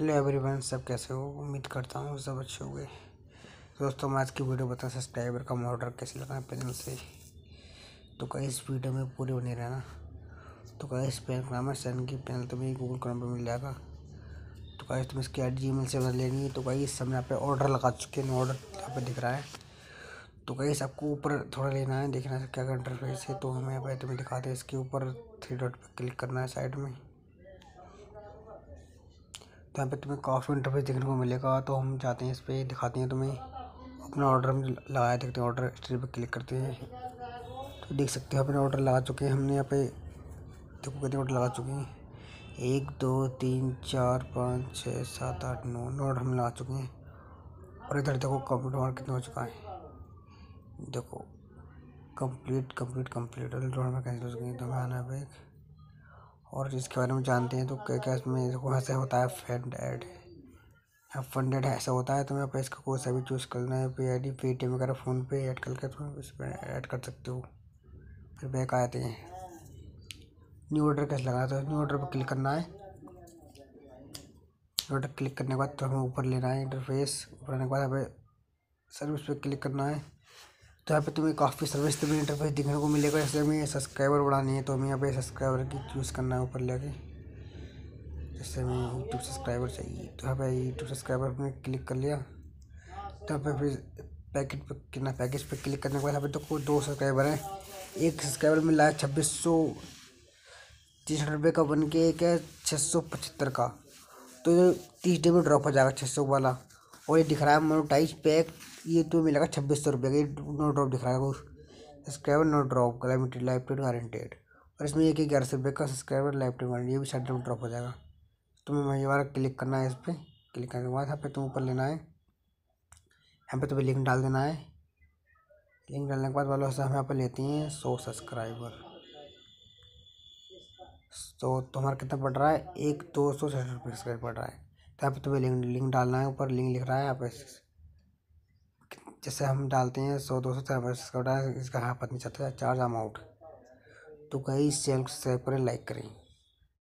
Hello everyone, सब कैसे हो? उम्मीद करता हूँ सब अच्छे होंगे। दोस्तों, मैं आज की वीडियो बता सब्सक्राइबर का ऑर्डर कैसे लगाएँ पैनल से। तो कहीं इस वीडियो में पूरी बने रहना। तो कहीं इस पैन का नाम है सन की पैनल तुम्हें गूगल क्रॉम पर मिल जाएगा। तो कहीं तुम इसकी एड जी से बना लेनी है। तो कहीं इस समय यहाँ पे ऑर्डर लगा चुके हैं ऑर्डर यहाँ पे दिख रहा है। तो कहीं इस आपको ऊपर थोड़ा लेना है, देखना है क्या इंटरफेस है। तो हमें यहाँ तुम्हें दिखाते हैं इसके ऊपर थ्री डॉट पर क्लिक करना है साइड में। यहाँ पे तुम्हें काफ़ी इंटरफेस देखने को मिलेगा तो हम जाते हैं इस पर दिखाते हैं तुम्हें। अपना ऑर्डर हम लगाया देखते हैं ऑर्डर हिस्ट्री पर क्लिक करते हैं। तो देख सकते हो, अपने ऑर्डर लगा चुके हैं हमने यहाँ पे। देखो कितने ऑर्डर लगा चुके हैं। एक, दो, तीन, चार, पाँच, छः, सात, आठ, नौ नौ ऑर्डर हम लगा चुके हैं। और इधर देखो कंप्लीट ऑर्डर कितना हो चुका है। देखो कंप्लीट कंप्लीट कंप्लीट ऑर्डर हमें कैंसिल हो चुके हैं। तो मैं आना है और इसके बारे में जानते हैं तो क्या क्या इसमें वहाँ से होता है फंड ऐड या फंडेड ऐसा होता है तो मैं इसका कोई सा भी चूज़ करना है पे आई डी पेटीएम वगैरह फ़ोन पे ऐड करके तुम इस पर ऐड कर सकते हो। फिर बैक आते हैं। न्यू ऑर्डर कैसे लगाना तो न्यू ऑर्डर पर क्लिक करना है। ऑर्डर क्लिक करने के बाद तो हमें ऊपर लेना है इंटरफेस ऊपर आने के बाद हमें सर्विस पे क्लिक करना है। तो यहाँ पे तुम्हें काफ़ी सर्विस तुम्हें इंटरफेस दिखने को मिलेगा जैसे हमें सब्सक्राइबर बढ़ानी है तो हमें यहाँ पे सब्सक्राइबर की चूज़ करना है ऊपर लेके। जैसे हमें यूट्यूब सब्सक्राइबर चाहिए। तो यहाँ पे यूट्यूब सब्सक्राइबर में क्लिक कर लिया। तो यहाँ पे फिर पैकेट पर कितना पैकेज पर क्लिक करने के बाद यहाँ पे तो दो सब्सक्राइबर हैं। एक सब्सक्राइबर मिला है छब्बीस सौ तीस रुपये का, बन के एक है छः सौ पचहत्तर का। तो तीस डे में ड्रॉप हो जाएगा छः सौ वाला। और ये दिख रहा है मोनोटाइज पैक ये तो मिलेगा छब्बीस सौ रुपये का, ये नो ड्रॉप दिख रहा है subscriber no drop limited lifetime guaranteed और इसमें एक ग्यारह सौ रुपये का सब्सक्राइबर लाइफ टाइम गारंटी ये भी में ड्रॉप हो जाएगा। तुम्हें ये वाला क्लिक करना है इस पर क्लिक करने के बाद यहाँ पे तुम ऊपर लेना है। यहाँ पे तुम्हें लिंक डाल देना है। लिंक डालने के बाद वालों से हम यहाँ पर लेते हैं सौ सब्सक्राइबर तो तुम्हारा कितना पड़ रहा है? एक दो सौ साठ रुपये सब्सक्राइब पड़ रहा है। तो यहाँ पर तुम्हें लिंक लिंक डालना है। ऊपर लिंक लिख रहा है यहाँ पे। जैसे हम डालते हैं सौ, दो सौ, चार सब्सक्राइब इसका हाँ पता नहीं चलता चार्ज अमाउंट तो कई चैनल सब्सक्राइब करें लाइक करें।